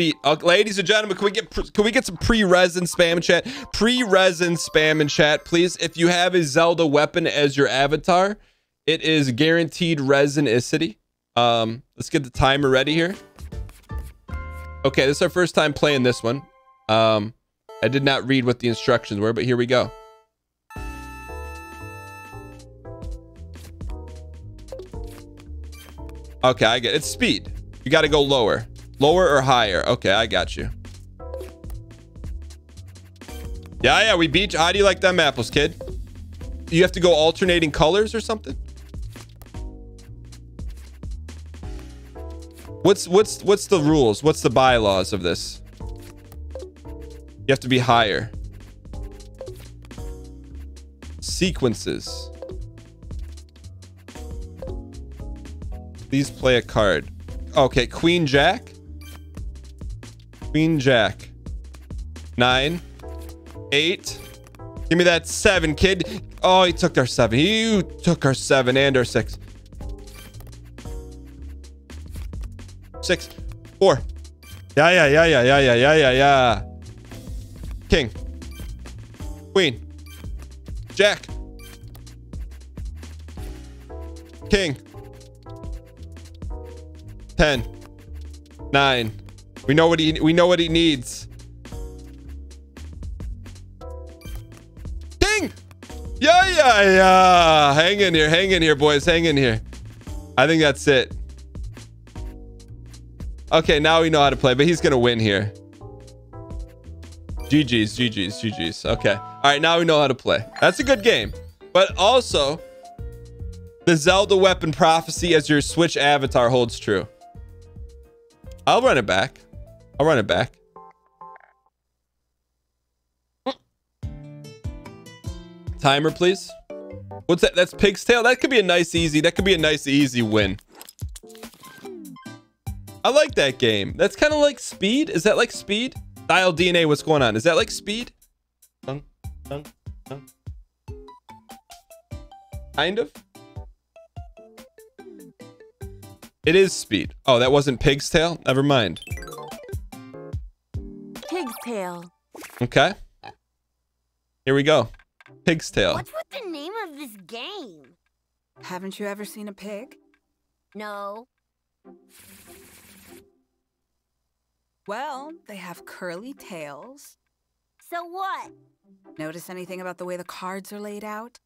speed. Uh, ladies and gentlemen, can we get can we get some pre-resin spam in chat? Pre-resin spam in chat, please. If you have a Zelda weapon as your avatar, it is guaranteed resinicity. Um, let's get the timer ready here. Okay, this is our first time playing this one. Um, I did not read what the instructions were, but here we go. Okay, I get it. It's speed. You got to go lower. Lower or higher. Okay, I got you. Yeah, yeah, we beat. How do you like them apples, kid? You have to go alternating colors or something? What's what's what's the rules? What's the bylaws of this? You have to be higher. Sequences. Please play a card. Okay, Queen Jack. Queen Jack. Nine. Eight. Give me that seven, kid. Oh, he took our seven. You took our seven and our six. Six. Four. Yeah, yeah, yeah, yeah, yeah, yeah, yeah, yeah, yeah. King. Queen. Jack. King. 10 9 we know what he we know what he needs. King yeah yeah yeah. Hang in here hang in here boys hang in here. I think that's it. Okay now we know how to play but he's gonna win here. Ggs ggs ggs okay. All right now we know how to play. That's a good game. But also the zelda weapon prophecy as your switch avatar holds true. I'll run it back. I'll run it back. Timer, please. What's that? That's pig's tail. That could be a nice easy. That could be a nice easy win. I like that game. That's kind of like speed. Is that like speed? Dial DNA. What's going on? Is that like speed? Dun, dun, dun. Kind of. It is speed. Oh, that wasn't pig's tail? Never mind. Pig's tail. Okay. Here we go. Pig's tail. What's with the name of this game? Haven't you ever seen a pig? No. Well, they have curly tails. So what? Notice anything about the way the cards are laid out?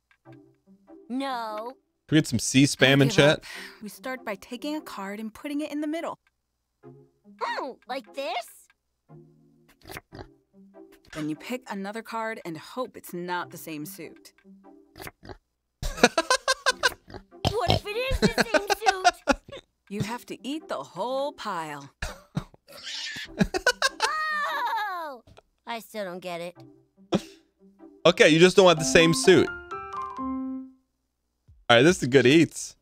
No. Can we get some C spam in chat? up. We start by taking a card and putting it in the middle. Oh, like this? Then you pick another card and hope it's not the same suit. What if it is the same suit? You have to eat the whole pile. Oh! I still don't get it. Okay, you just don't want the same suit. All right, this is good eats.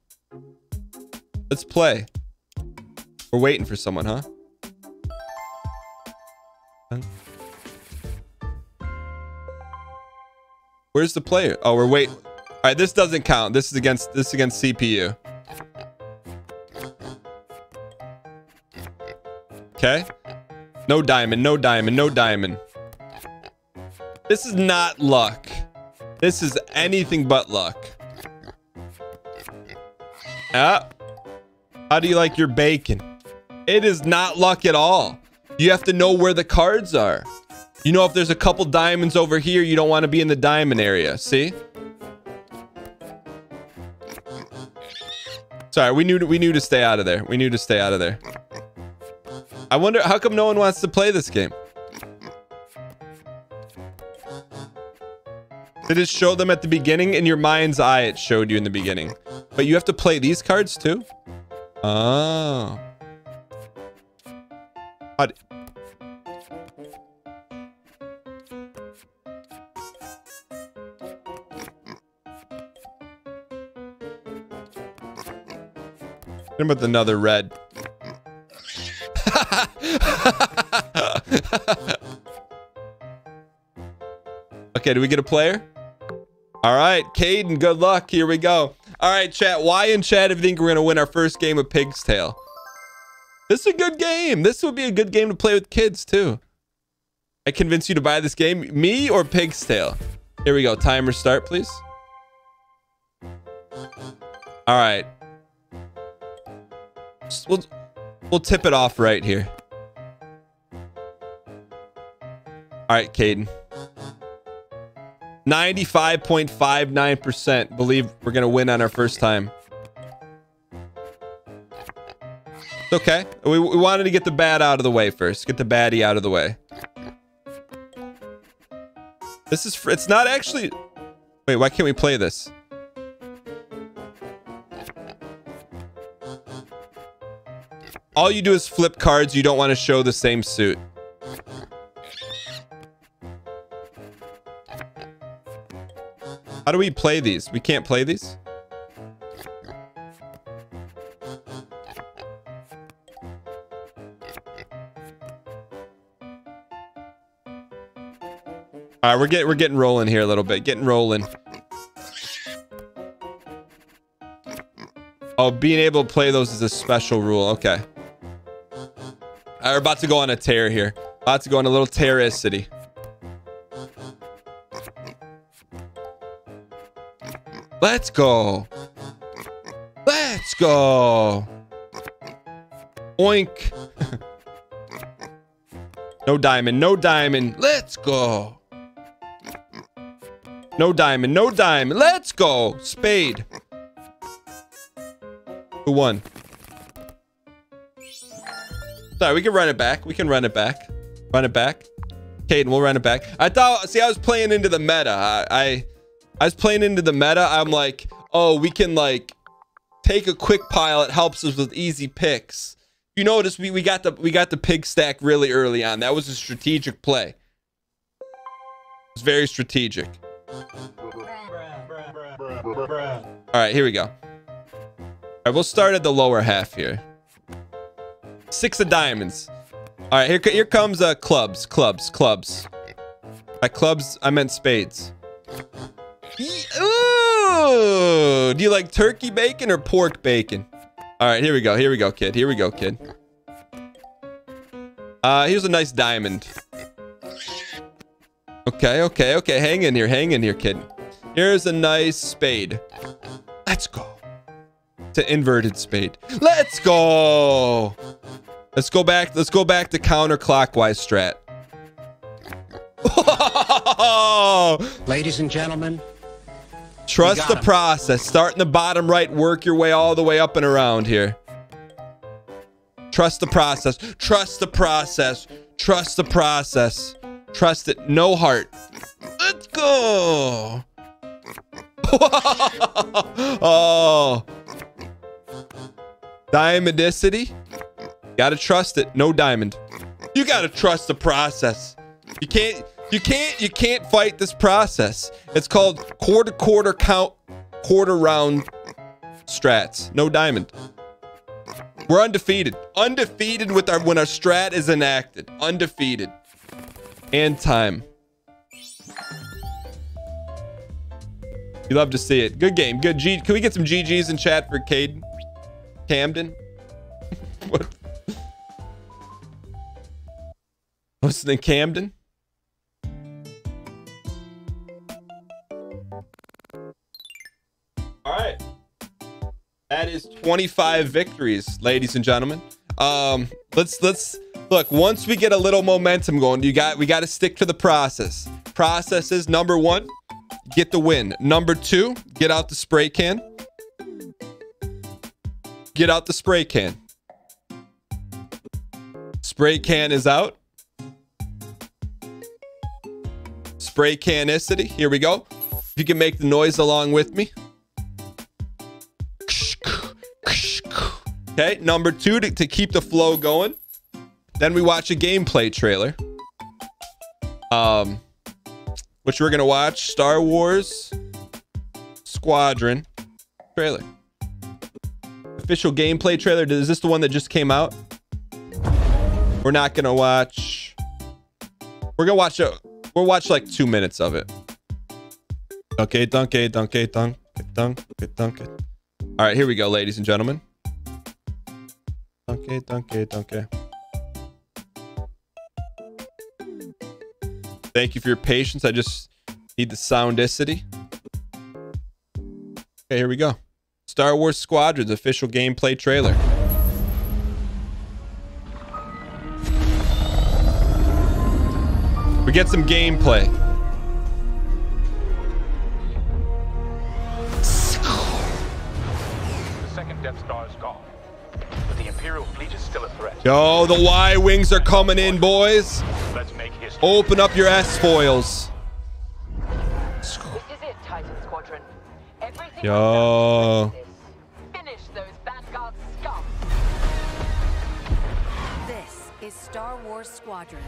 Let's play. We're waiting for someone, huh? Where's the player? Oh, we're wait. All right, this doesn't count. This is against this is against CPU. Okay. No diamond, no diamond, no diamond. This is not luck. This is anything but luck. Ah. How do you like your bacon? It is not luck at all. You have to know where the cards are. You know if there's a couple diamonds over here, you don't want to be in the diamond area. See? Sorry, we knew we knew to stay out of there. We knew to stay out of there. I wonder how come no one wants to play this game? Did it show them at the beginning? In your mind's eye, it showed you in the beginning. But you have to play these cards too? Oh. With another red. okay, do we get a player? All right, Caden, good luck. Here we go. All right, chat. Why in chat if you think we're going to win our first game of Pig's Tail? This is a good game. This would be a good game to play with kids too. I convince you to buy this game, me or Pig's Tail. Here we go. Timer start, please. All right. We'll we'll tip it off right here. All right, Caden. 95.59% believe we're going to win on our first time. Okay. We, we wanted to get the bad out of the way first. Get the baddie out of the way. This is... It's not actually... Wait, why can't we play this? All you do is flip cards. You don't want to show the same suit. How do we play these? We can't play these? All right, we're getting we're getting rolling here a little bit. Getting rolling. Oh, being able to play those is a special rule. Okay. We're about to go on a tear here. About to go on a little terroricity. Let's go. Let's go. Oink. no diamond, no diamond. Let's go. No diamond, no diamond. Let's go. Spade. Who won? Sorry, we can run it back. We can run it back. Run it back. Caden, we'll run it back. I thought, see, I was playing into the meta. I, I I was playing into the meta. I'm like, oh, we can like take a quick pile. It helps us with easy picks. You notice we, we got the we got the pig stack really early on. That was a strategic play. It's very strategic. All right, here we go. All right, we'll start at the lower half here. Six of diamonds. All right, here, here comes uh, clubs, clubs, clubs. By clubs, I meant spades. Ooh, do you like turkey bacon or pork bacon? All right, here we go. Here we go, kid. Here we go, kid. Uh, here's a nice diamond. Okay, okay, okay. Hang in here. Hang in here, kid. Here's a nice spade. Let's go. To inverted spade. Let's go. Let's go back. Let's go back to counterclockwise strat. Ladies and gentlemen, Trust the process. Start in the bottom right, work your way all the way up and around here. Trust the process. Trust the process. Trust the process. Trust it. No heart. Let's go. oh. Diamondicity. Gotta trust it. No diamond. You gotta trust the process. You can't you can't you can't fight this process. It's called quarter quarter count quarter round strats. No diamond. We're undefeated. Undefeated with our when our strat is enacted. Undefeated. And time. You love to see it. Good game. Good G. Can we get some GGs in chat for Caden? Camden? what? The? Camden? All right. That is 25 victories, ladies and gentlemen. Um, let's let's look, once we get a little momentum going, you got we got to stick to the process. Process is number 1, get the win. Number 2, get out the spray can. Get out the spray can. Spray can is out. Spray canicity. Here we go. If you can make the noise along with me. Okay, number two, to, to keep the flow going. Then we watch a gameplay trailer. Um, which we're gonna watch Star Wars Squadron trailer. Official gameplay trailer. Is this the one that just came out? We're not gonna watch. We're gonna watch a. We'll watch like two minutes of it. Okay, donkey, eh, donkey, eh, donkey, eh, donkey, donkey. All right, here we go, ladies and gentlemen. Donkey, donkey, donkey. Thank you for your patience. I just need the soundicity. Okay, here we go. Star Wars Squadrons official gameplay trailer. We get some gameplay. The second Death Star is gone. But the Imperial fleet is still a threat. Yo, the Y Wings are coming in, boys. Let's make history. Open up your S foils. This is it, Titan Squadron. Everything Yo. I've done is finish those Vanguard scum. This is Star Wars Squadrons.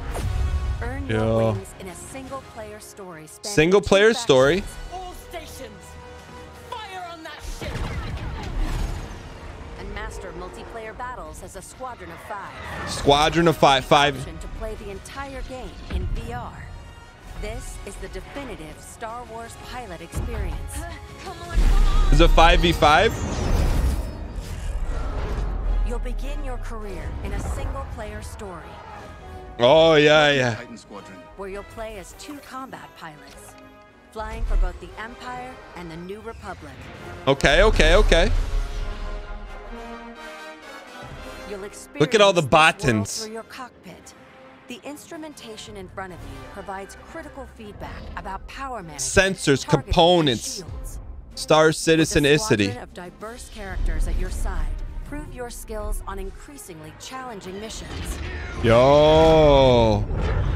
Earn Yeah. your wings in a single-player story. Single two player story. All stations, fire on that ship! And master multiplayer battles as a squadron of five. Squadron of five. Five. To play the entire game in VR. This is the definitive Star Wars pilot experience. Uh, come on, come on! Is it 5v5? You'll begin your career in a single-player story Oh, yeah, yeah. Titan Squadron. where you'll play as two combat pilots, flying for both the Empire and the New Republic. Okay, okay, okay. You'll experience Look at all the buttons. through your cockpit. The instrumentation in front of you provides critical feedback about power management, Sensors, components. shields. Star With a Citizenicity. of diverse characters at your side, prove your skills on increasingly challenging missions. Yo.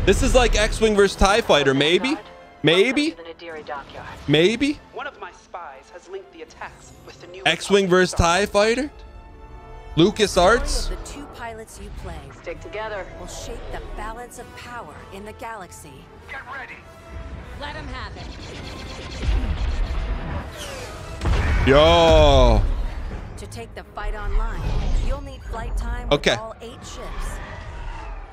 This is like X-Wing versus TIE Fighter, maybe? Maybe? Welcome to the Nadiri dockyard. Maybe? One of my spies has linked the attacks with the new X-Wing versus Star TIE Fighter? Lucas Arts? Story the two pilots you play Stick together. will shape the balance of power in the galaxy. Get ready. Let him have it. Yo. To take the fight online, you'll need flight time with Okay. all eight ships.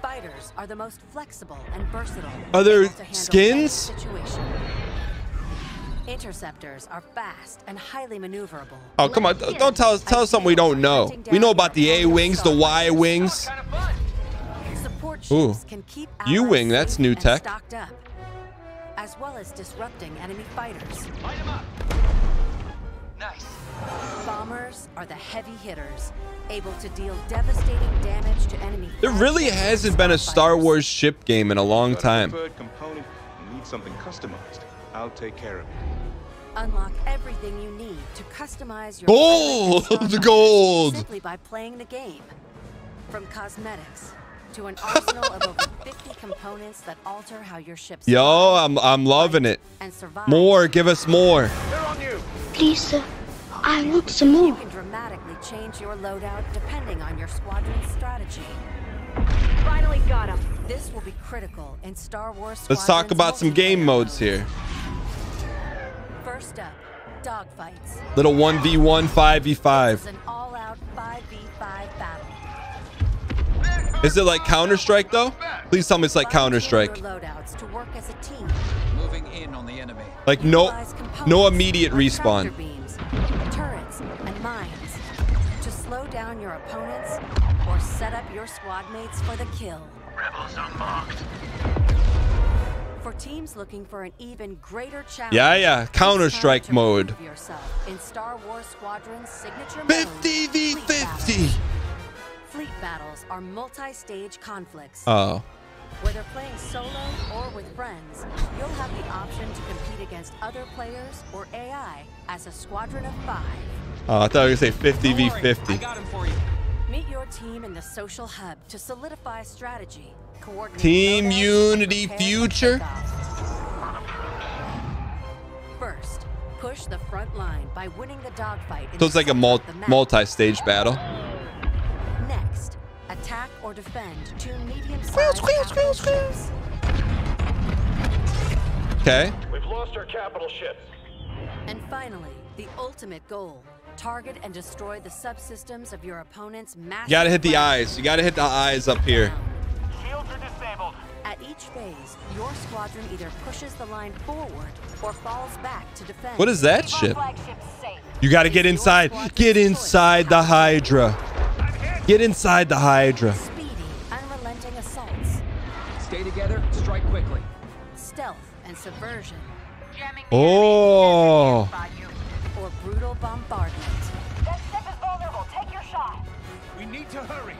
Fighters are the most flexible and versatile. Are there able to handle skins? situation. Interceptors are fast and highly maneuverable. Oh, come on. Don't tell us tell us something we don't know. We know about the A-Wings, the Y-Wings. Kind of fun. Support ships Ooh. can U wing, that's new tech. As well as disrupting enemy fighters. Light 'em up. Nice. Bombers are the heavy hitters, able to deal devastating damage to enemy. There really hasn't been a Star. Wars ship game in a long time. component and need something customized. I'll take care of it. Unlock everything you need to customize your Gold! The gold! simply by playing the game. From cosmetics to an arsenal of over 50 components that alter how your ship Yo, I'm I'm loving it. and survives. More, give us more. They're on you. Please, sir. I want some You can dramatically change your loadout depending on your squadron's strategy. Finally got him. This will be critical in Star Wars. Let's talk about some game modes here. First up, dogfights. Little 1v1, 5v5. is an all-out 5v5 battle. Is it like Counter-Strike though? Please tell me it's like Counter-Strike. Your loadouts to work as a team. Moving in on the enemy. Like no no immediate respawn. beams, turrets, and mines to slow down your opponents or set up your squad mates for the kill. Rebels unmarked. For teams looking for an even greater challenge, Yeah, yeah, it's Counter-Strike mode. Yourself in Star Wars Squadron's signature 50 v Fleet 50. Battles. Fleet battles are multi-stage conflicts. Oh. Whether playing solo or with friends, you'll have the option to compete against other players or AI as a squadron of five. Oh, I thought you were gonna say 50 v 50. I got him for you. Meet your team in the social hub to solidify strategy, coordinate Team Unity and prepare for Future? First, push the front line by winning the dogfight. So it's like a center mul- of the map. multi-stage battle. Next, attack or defend two medium-sized squeal, squeal, capital ships. Okay. We've lost our capital ships. And finally, the ultimate goal. Target and destroy the subsystems of your opponent's massive You gotta hit the eyes. You gotta hit the eyes up here. Shields are disabled. At each phase, your squadron either pushes the line forward or falls back to defend. What is that Keep ship? safe. You gotta get inside. Get inside the Hydra. I'm hit. Get inside the Hydra. Subversion. Jamming Oh. Or brutal bombardment. That ship is vulnerable. Take your shot. We need to hurry.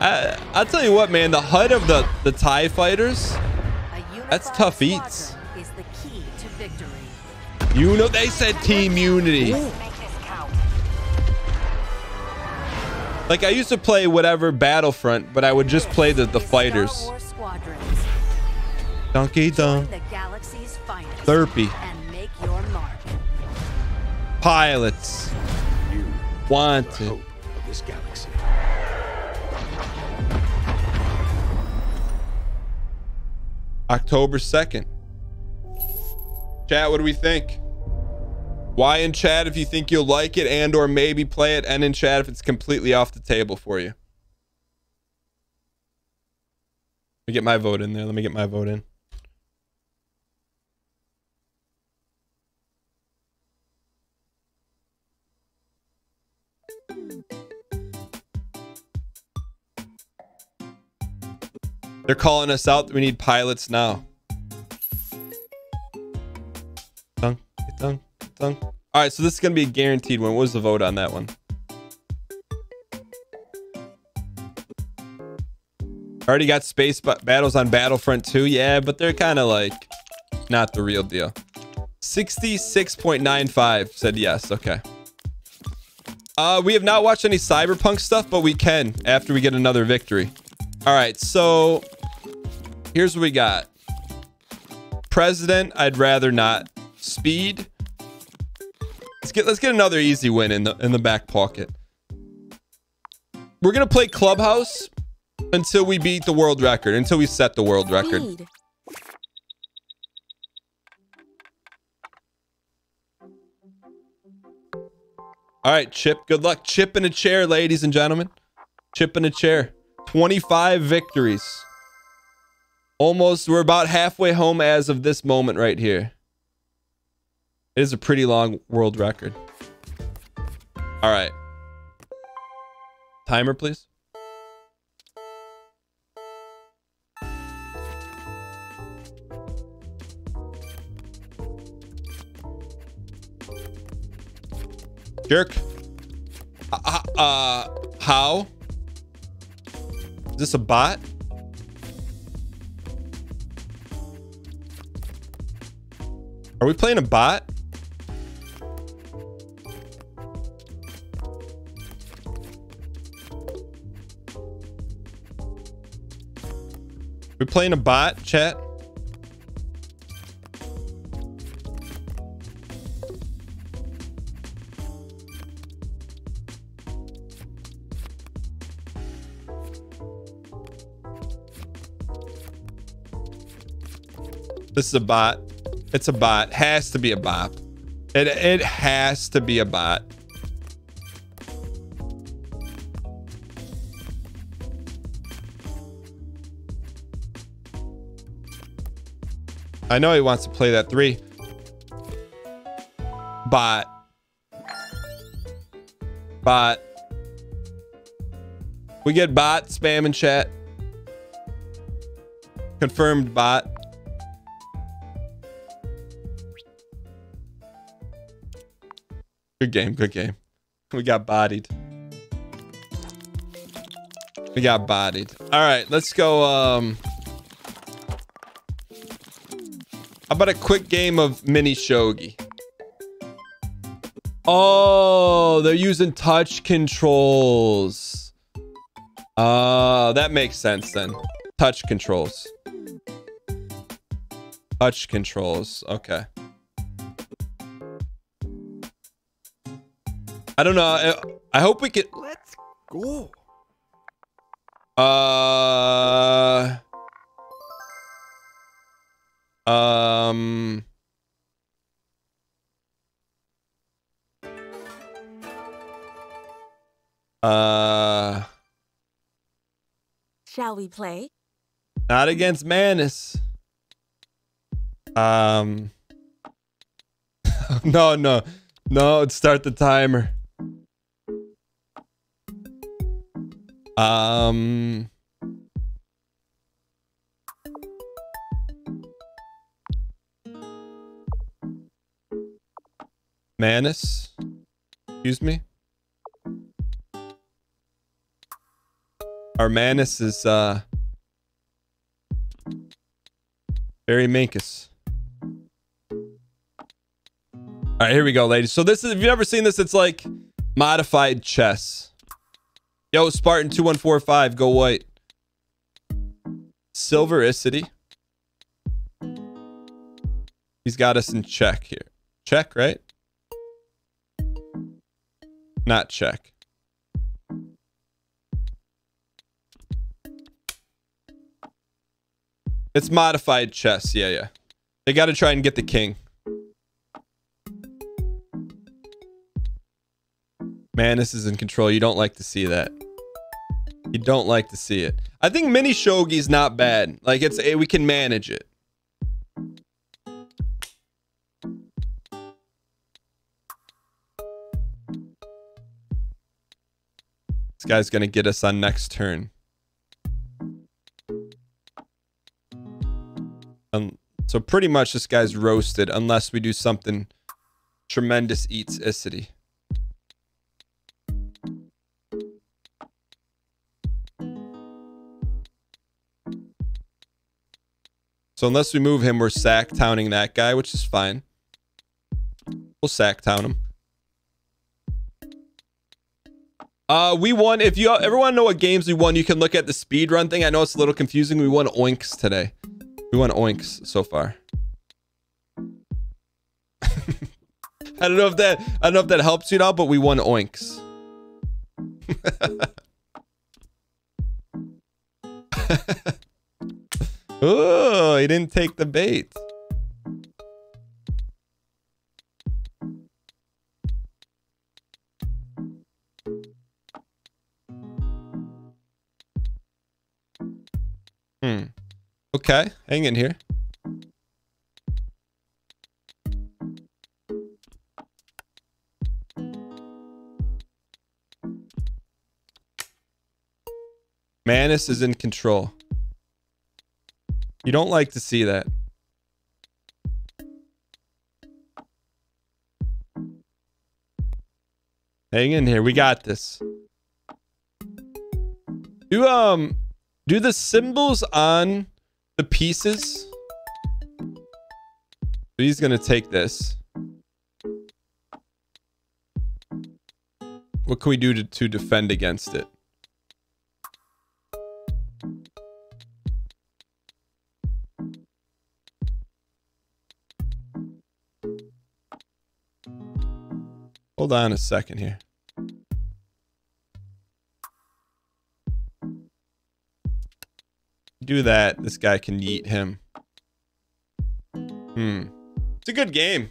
I, I'll tell you what, man. The HUD of the, the TIE fighters, A That's tough eats. Is the key to victory. you know, they said team unity. Make. Like, I used to play whatever Battlefront, but I would just play the, the fighters. Donkey Join Dunk. the galaxy's finest. Therpy. And make your mark. Pilots. You Wanted. hope of this galaxy. October 2nd. Chat, what do we think? Why in chat if you think you'll like it and or maybe play it and in chat if it's completely off the table for you. Let me get my vote in there. Let me get my vote in. They're calling us out. We need pilots now. Dunk, dunk, dunk. All right, so this is gonna be a guaranteed one. What was the vote on that one? Already got space ba- battles on Battlefront 2. Yeah, but they're kind of like not the real deal. 66.95 said yes. Okay. Uh, we have not watched any Cyberpunk stuff, but we can after we get another victory. All right, so here's what we got. President, I'd rather not. Speed. Let's get let's get another easy win in the in the back pocket. We're gonna play Clubhouse until we beat the world record, until we set the world record. Speed. All right, Chip. Good luck. Chip in a chair, ladies and gentlemen. Chip in a chair. 25 victories. Almost, we're about halfway home as of this moment right here. It is a pretty long world record. All right. Timer, please. Jerk. Uh, uh, how? Is this a bot? Are we playing a bot? We playing a bot, chat? This is a bot. It's a bot. Has to be a bot. It it has to be a bot. I know he wants to play that three. Bot. Bot. We get bot spam in chat. Confirmed bot. Good game, good game. We got bodied. We got bodied. All right, let's go. Um, how about a quick game of mini shogi? Oh, they're using touch controls. Uh, that makes sense then. Touch controls. Touch controls. Okay. I don't know. I, I hope we can. Let's go. Uh. Um. Uh. Shall we play? Not against Manus. Um. no, no, no. Start the timer. Um. Manus. Excuse me. Our Manus is uh Barry Minkus. All right, here we go, ladies. So this is if you've never seen this, it's like modified chess. Yo, Spartan 2145, go white. Silvericity. He's got us in check here. Check, right? Not check. It's modified chess. Yeah, yeah. They got to try and get the king. Manus is in control. You don't like to see that. You don't like to see it. I think mini shogi's not bad. Like it's a, we can manage it. This guy's gonna get us on next turn. Um, so pretty much this guy's roasted unless we do something tremendous eats Isity. So unless we move him, we're sack towning that guy, which is fine. We'll sack town him. Uh, we won. If you ever want to know what games we won, you can look at the speed run thing. I know it's a little confusing. We won oinks today. We won oinks so far. I don't know if that I don't know if that helps you now, but we won oinks. oh, he didn't take the bait. Hmm. Okay, hang in here. Manus is in control. You don't like to see that. Hang in here. We got this. Do um do the symbols on the pieces? He's gonna take this. What can we do to, to defend against it? Hold on a second here. Do that, this guy can yeet him. Hmm. It's a good game.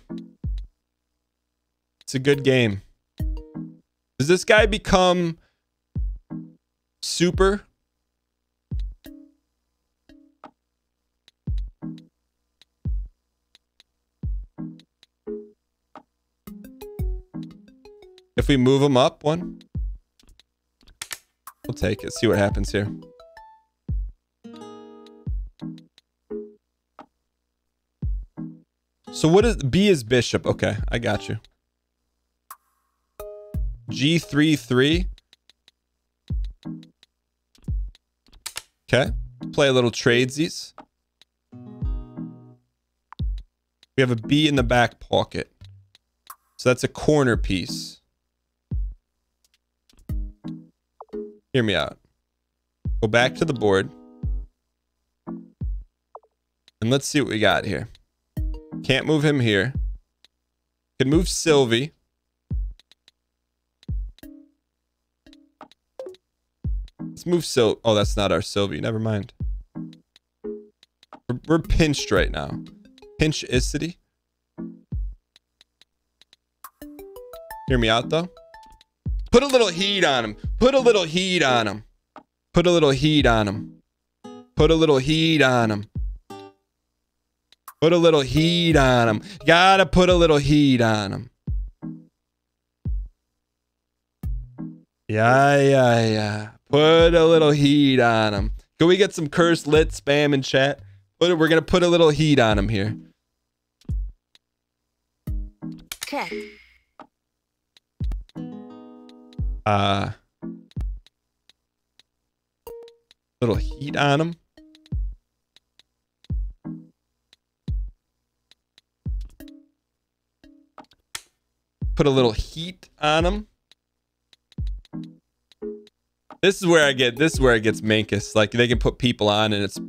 It's a good game. Does this guy become super? If we move him up one, we'll take it. See what happens here. So what is B is bishop? Okay, I got you. G3 3. Okay. Play a little tradesies. We have a B in the back pocket. So that's a corner piece. Hear me out. Go back to the board. And let's see what we got here. Can't move him here. Can move Sylvie. Let's move Sil. Oh, that's not our Sylvie. Never mind. We're, we're pinched right now. Pinch Isity. Hear me out though. Put a little heat on him. Put a little heat on him. Put a little heat on him. Put a little heat on him. Put a little heat on him. Gotta put a little heat on him. Yeah, yeah, yeah. Put a little heat on him. Can we get some cursed lit spam in chat? Put it, we're gonna put a little heat on him here. Check. Uh little heat on them. Put a little heat on them. This is where I get this is where it gets Mankus. Like they can put people on and it's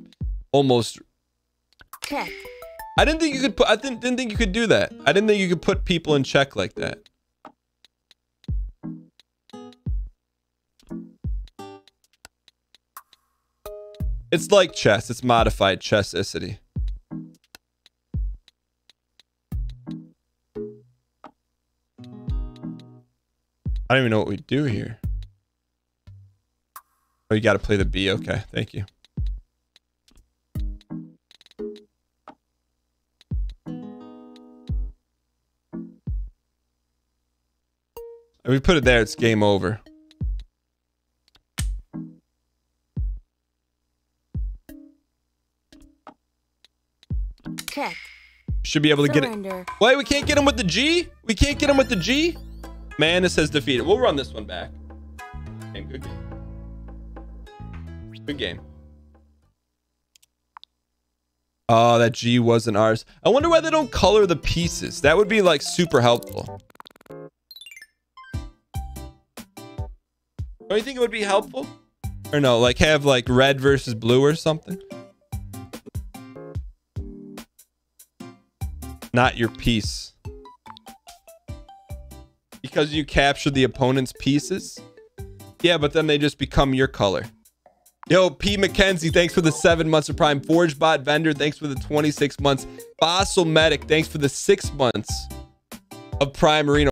almost Check. I didn't think you could put I didn't, didn't think you could do that. I didn't think you could put people in check like that. It's like chess. It's modified chessicity. I don't even know what we do here. Oh, you got to play the B. Okay, thank you. If we put it there, it's game over. Check. Should be able to Surrender. get it. Wait, we can't get him with the G? We can't get him with the G? Man, it says defeated. We'll run this one back. Game, good game. Good game. Oh, that G wasn't ours. I wonder why they don't color the pieces. That would be like super helpful. Don't you think it would be helpful? Or no, like have like red versus blue or something? Not your piece. Because you capture the opponent's pieces? Yeah, but then they just become your color. Yo, P. McKenzie, thanks for the seven months of Prime. ForgeBot Vendor, thanks for the 26 months. Fossil Medic, thanks for the six months of Prime Marino.